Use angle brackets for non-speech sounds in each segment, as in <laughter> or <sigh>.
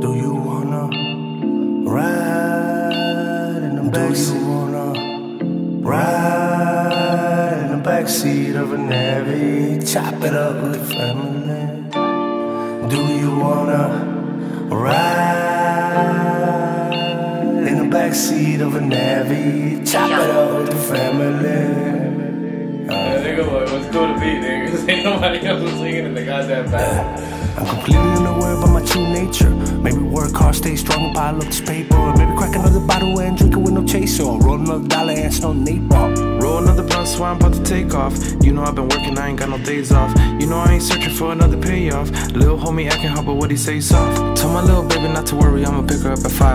Do you wanna ride in the backseat? Do you wanna ride in the backseat of a Navy? Chop it up with family. Do you wanna ride in the backseat of a Navy? Chop it up with the family. Yeah, nigga, boy, it was cool to be, nigga. Cause ain't nobody else was singing in the goddamn bathroom. I'm completely unaware about my true nature. Maybe work hard, stay strong, pile up this paper. Or maybe crack another bottle and drink it with no chaser. Or roll another dollar and snow napalm. Roll another blunt, so I'm about to take off. You know I've been working, I ain't got no days off. You know I ain't searching for another payoff. Little homie acting hard, but what he say soft. Tell my little baby not to worry,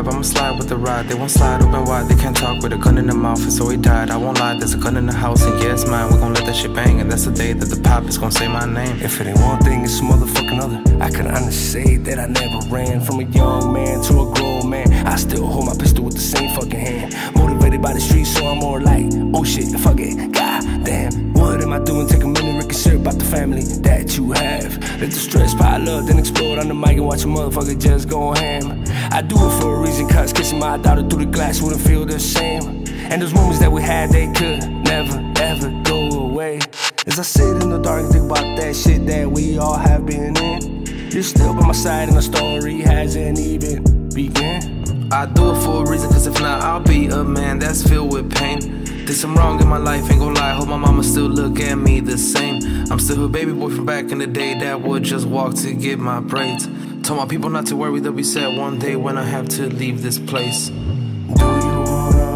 Five. I'ma slide with the ride. They won't slide open wide, they can't talk with a gun in their mouth, and so he died. I won't lie, there's a gun in the house, and yeah, it's mine. We gon' let that shit bang, and that's the day that the pop is gon' say my name. If it ain't one thing, it's motherfucking other. I can honestly say that I never ran from a young man to a grown man. I still hold my pistol with the same fucking hand. Motivated by the streets, so I'm more like, oh shit, fuck it, god damn. What am I doing? Take a minute, reconsider about the family that you have. Let the stress pile up, then explode on the mic and watch a motherfucker just go ham. I do it for a reason, cause kissing my daughter through the glass wouldn't feel the same. And those moments that we had, they could never, ever go away. As I sit in the dark and think about that shit that we all have been in. You're still by my side and the story hasn't even begun. I do it for a reason, cause if not, I'll be a man that's filled with pain. Did some wrong in my life, ain't gon' lie. Hope my mama still look at me the same. I'm still a baby boy from back in the day that would just walk to get my braids. Told my people not to worry, they'll be sad one day when I have to leave this place. Do you wanna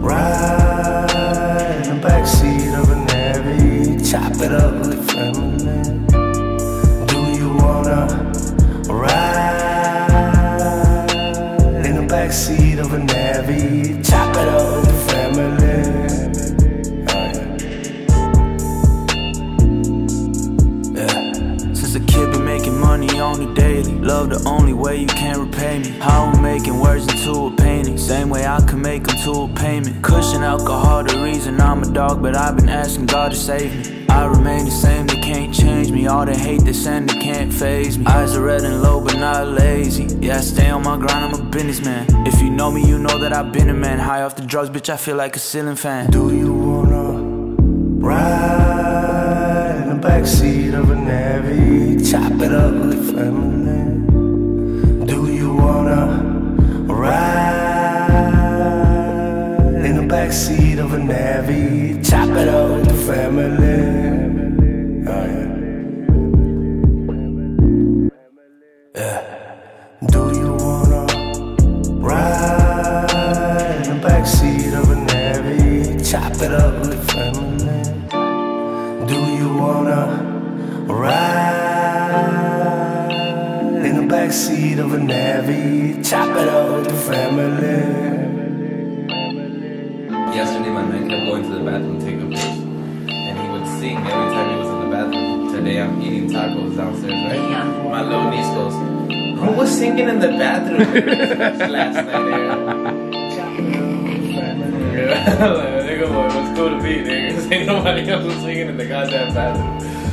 ride in the backseat of a Navy? Chop it up with family. Do you wanna ride in the backseat of a Navy? Chop money on the daily. Love the only way you can repay me. How I'm making words into a painting. Same way I can make them to a payment. Cushion alcohol the reason I'm a dog But I've been asking God to save me. I remain the same, they can't change me. All the hate they send, they can't phase me. Eyes are red and low but not lazy. Yeah, I stay on my grind, I'm a businessman. If you know me, you know that I've been a man. High off the drugs, bitch, I feel like a ceiling fan. Do you wanna ride in the backseat of a Navy? Chop it up Do you wanna ride in the backseat of a Navy? Chop it up the. Do you wanna ride in the backseat of a Navy? Chop it up with family. Backseat of a Navy? Chop it up with the family. Yesterday, my man kept going to the bathroom to take a piss. And he would sing every time he was in the bathroom. Today, I'm eating tacos downstairs, right? My little niece goes, Who was singing in the bathroom last night? Nigga, nigga, boy, it was cool to be, nigga. Cause <laughs> ain't nobody else was singing in the goddamn bathroom.